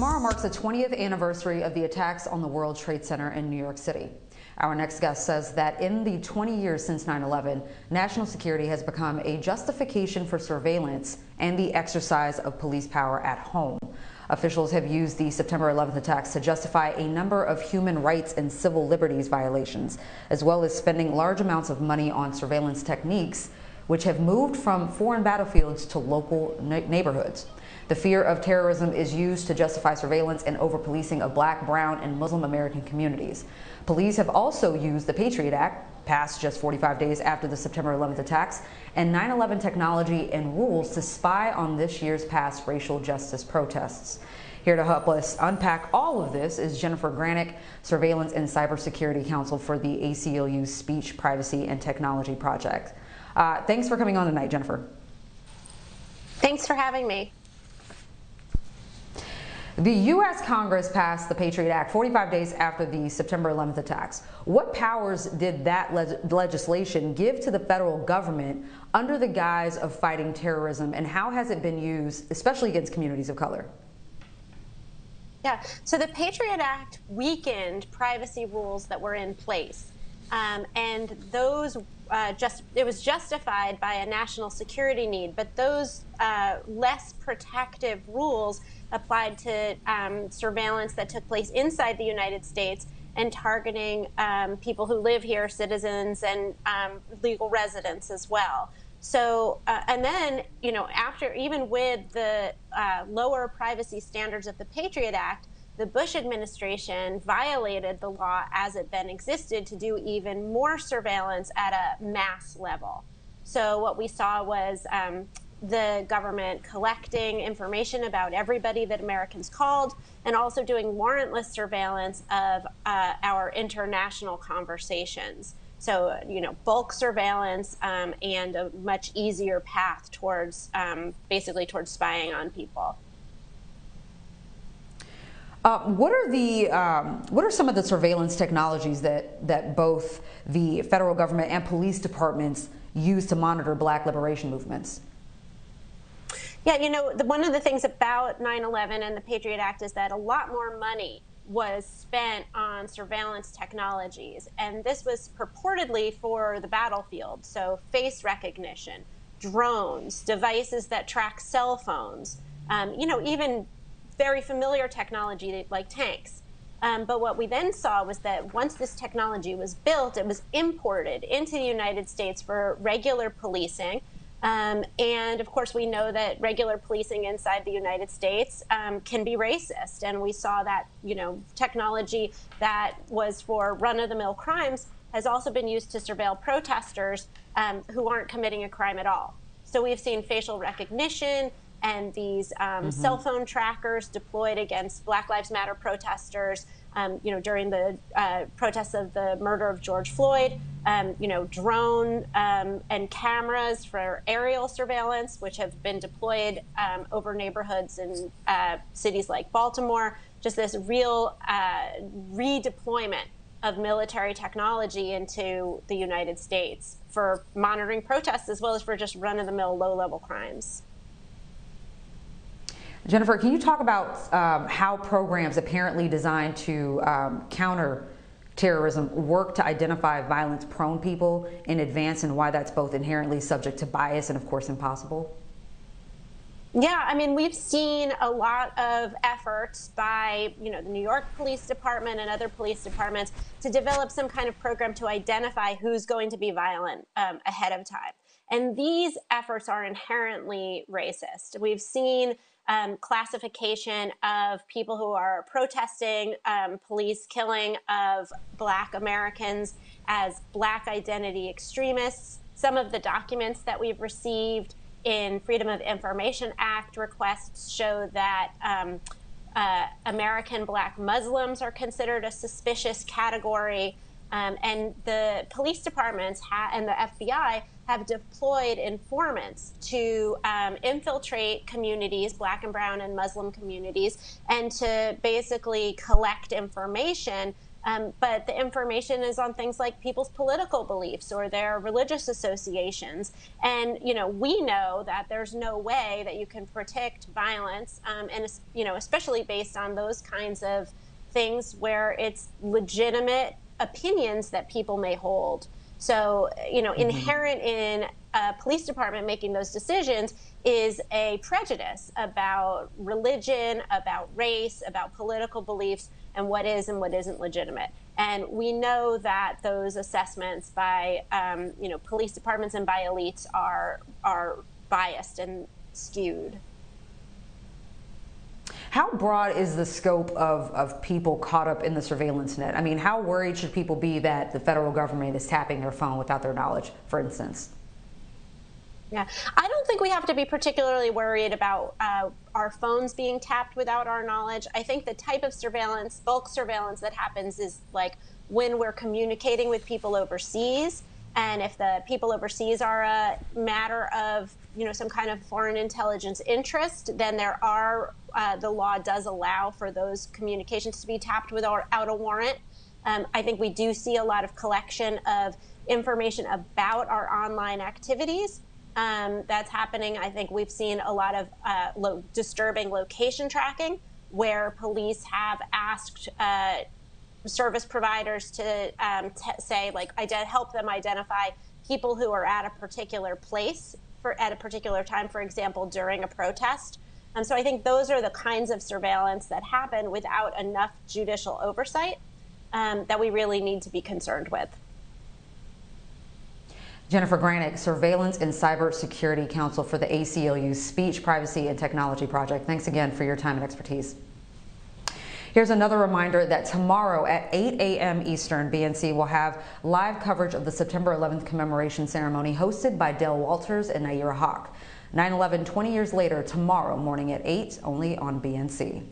Tomorrow marks the 20th anniversary of the attacks on the World Trade Center in New York City. Our next guest says that in the 20 years since 9-11, national security has become a justification for surveillance and the exercise of police power at home. Officials have used the September 11th attacks to justify a number of human rights and civil liberties violations, as well as spending large amounts of money on surveillance techniques, which have moved from foreign battlefields to local neighborhoods. The fear of terrorism is used to justify surveillance and over-policing of black, brown, and Muslim American communities. Police have also used the Patriot Act, passed just 45 days after the September 11th attacks, and 9-11 technology and rules to spy on this year's past racial justice protests. Here to help us unpack all of this is Jennifer Granick, Surveillance and Cybersecurity Counsel for the ACLU's Speech, Privacy, and Technology Project. Uh, thanks for coming on tonight, Jennifer. Thanks for having me. The U.S. Congress passed the Patriot Act 45 days after the September 11th attacks. What powers did that le legislation give to the federal government under the guise of fighting terrorism, and how has it been used, especially against communities of color? Yeah, so the Patriot Act weakened privacy rules that were in place. Um, and those uh, just it was justified by a national security need, but those uh, less protective rules applied to um, surveillance that took place inside the United States and targeting um, people who live here, citizens and um, legal residents as well. So, uh, and then, you know, after even with the uh, lower privacy standards of the Patriot Act, the Bush administration violated the law as it then existed to do even more surveillance at a mass level. So, what we saw was um, the government collecting information about everybody that Americans called and also doing warrantless surveillance of uh, our international conversations. So, you know, bulk surveillance um, and a much easier path towards um, basically towards spying on people. Uh, what are the um, what are some of the surveillance technologies that that both the federal government and police departments use to monitor Black liberation movements? Yeah, you know, the, one of the things about 9/11 and the Patriot Act is that a lot more money was spent on surveillance technologies, and this was purportedly for the battlefield. So, face recognition, drones, devices that track cell phones, um, you know, even very familiar technology like tanks. Um, but what we then saw was that once this technology was built, it was imported into the United States for regular policing. Um, and of course, we know that regular policing inside the United States um, can be racist. And we saw that, you know, technology that was for run of the mill crimes has also been used to surveil protesters um, who aren't committing a crime at all. So we've seen facial recognition and these um, mm-hmm. cell phone trackers deployed against Black Lives Matter protesters um, you know, during the uh, protests of the murder of George Floyd, um, you know, drone um, and cameras for aerial surveillance, which have been deployed um, over neighborhoods in uh, cities like Baltimore. Just this real uh, redeployment of military technology into the United States for monitoring protests as well as for just run of the mill low level crimes. Jennifer, can you talk about um, how programs apparently designed to um, counter terrorism work to identify violence prone people in advance and why that's both inherently subject to bias and, of course, impossible? Yeah, I mean, we've seen a lot of efforts by, you know, the New York Police Department and other police departments to develop some kind of program to identify who's going to be violent um, ahead of time. And these efforts are inherently racist. We've seen um, classification of people who are protesting um, police killing of Black Americans as Black identity extremists. Some of the documents that we've received in Freedom of Information Act requests show that um, uh, American Black Muslims are considered a suspicious category. Um, and the police departments and the FBI have deployed informants to um, infiltrate communities, black and brown and Muslim communities, and to basically collect information Um, but the information is on things like people's political beliefs or their religious associations. And, you know, we know that there's no way that you can predict violence, um, and, you know, especially based on those kinds of things where it's legitimate opinions that people may hold. So, you know, mm-hmm. inherent in a police department making those decisions is a prejudice about religion, about race, about political beliefs, and what is and what isn't legitimate. And we know that those assessments by, um, you know, police departments and by elites are are biased and skewed. How broad is the scope of, of people caught up in the surveillance net? I mean, how worried should people be that the federal government is tapping their phone without their knowledge, for instance? Yeah, I don't think we have to be particularly worried about uh, our phones being tapped without our knowledge. I think the type of surveillance, bulk surveillance that happens is like when we're communicating with people overseas and if the people overseas are a matter of you know some kind of foreign intelligence interest, then there are uh, the law does allow for those communications to be tapped without a warrant. Um, I think we do see a lot of collection of information about our online activities. Um, that's happening. I think we've seen a lot of uh, lo- disturbing location tracking where police have asked uh, service providers to um, t- say, like, ident- help them identify people who are at a particular place for at a particular time, for example, during a protest. Um, so I think those are the kinds of surveillance that happen without enough judicial oversight um, that we really need to be concerned with. Jennifer Granick, Surveillance and Cybersecurity Counsel for the ACLU Speech, Privacy, and Technology Project. Thanks again for your time and expertise. Here's another reminder that tomorrow at 8 a.m. Eastern, BNC will have live coverage of the September 11th commemoration ceremony hosted by Dale Walters and Nayyera Haq. 9 11 20 years later, tomorrow morning at 8, only on BNC.